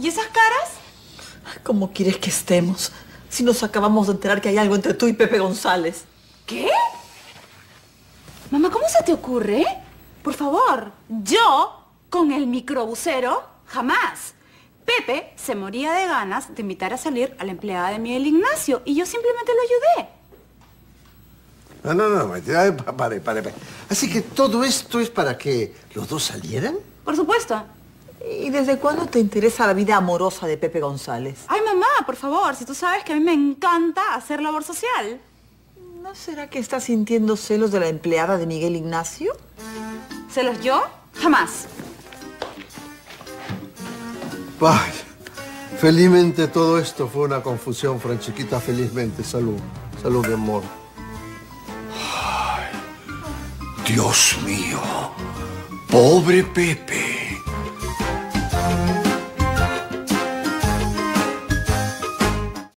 ¿Y esas caras? ¿Cómo quieres que estemos? Si nos acabamos de enterar que hay algo entre tú y Pepe González. ¿Qué? Mamá, ¿cómo se te ocurre? Por favor, yo, con el microbusero, jamás. Pepe se moría de ganas de invitar a salir a la empleada de Miguel Ignacio y yo simplemente lo ayudé. No, no, no, pare, pare, pare. Así que todo esto es para que los dos salieran. Por supuesto. ¿Y desde cuándo te interesa la vida amorosa de Pepe González? Ay, mamá, por favor, si tú sabes que a mí me encanta hacer labor social. ¿No será que estás sintiendo celos de la empleada de Miguel Ignacio? ¿Celos yo? Jamás. Vaya, felizmente todo esto fue una confusión, Franchiquita, felizmente. Salud, salud, mi amor. Dios mío, pobre Pepe.